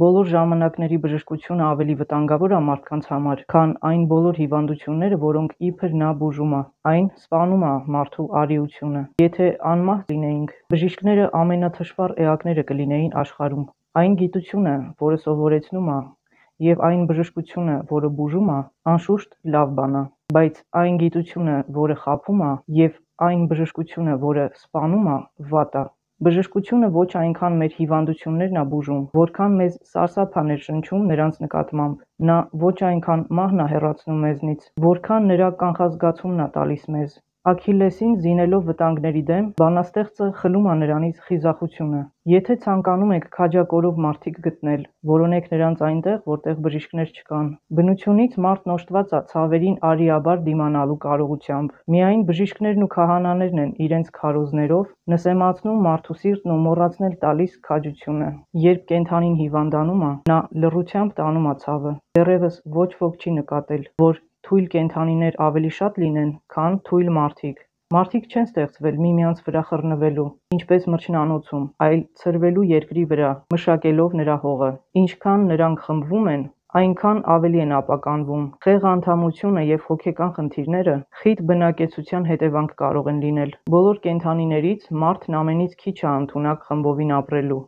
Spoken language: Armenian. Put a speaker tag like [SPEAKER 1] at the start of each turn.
[SPEAKER 1] Բոլոր ժամանակների բժշկությունը ավելի վտանգավոր ա մարդկանց համար, քան այն բոլոր հիվանդությունները, որոնք իբր նա բուժում ա: Այն սպանում ա մարդու արիությունը: Եթե անմահ լինեինք, բժիշկները ամենաթշվառ էակները կլինեին աշխարհում: Այն գիտությունը, որը սովորեցնում ա, և այն բժշկությունը, որը բուժում ա, անշուշտ, լավ բան ա: Բայց այն գիտությունը, որը խաբում ա, և այն բժշկությունը, որը սպանում ա, վատ ա: Բժշկությունը ոչ այնքան մեր հիվանդություններն ա բուժում, որքան մեզ սարսափ ա ներշնչում նրանց նկատմամբ: Նա ոչ այնքան մահն ա հեռացնում մեզնից, որքան նրա կանխազգացումն ա տալիս մեզ: Աքիլլեսին զինելով վտանգների դեմ, բանաստեղծը խլում ա նրանից խիզախությունը: Եթե ցանկանում եք քաջակորով մարդիկ գտնել, որոնեք նրանց այնտեղ, որտեղ բժիշկներ չկան: Բնությունից մարդն օժտված ա ցավերին արիաբար դիմանալու կարողությամբ: Միայն բժիշկներն ու քահանաներն են իրենց քարոզներով նսեմացնում մարդու սիրտն ու մոռացնել տալիս քաջությունը: Երբ կենդանին հիվանդանում ա, նա լռությամբ տանում ա ցավը: Դեռևս ոչ ոք չի նկատել, որ թույլ կենդանիներ ավելի շատ լինեն, քան թույլ մարդիկ: Մարդիկ չեն ստեղծվել միմյանց վրա խռնվելու, ինչպես մրջնանոցում, այլ ցրվելու երկրի վրա, մշակելով նրա հողը: Ինչքան նրանք խմբվում են, այնքան ավելի են ապականվում: Խեղանդամությունը և հոգեկան խնդիրները խիտ բնակեցության հետևանք կարող են լինել: Բոլոր կենդանիներից մարդն ամենից քիչ ա ընդունակ խմբովին ապրելու: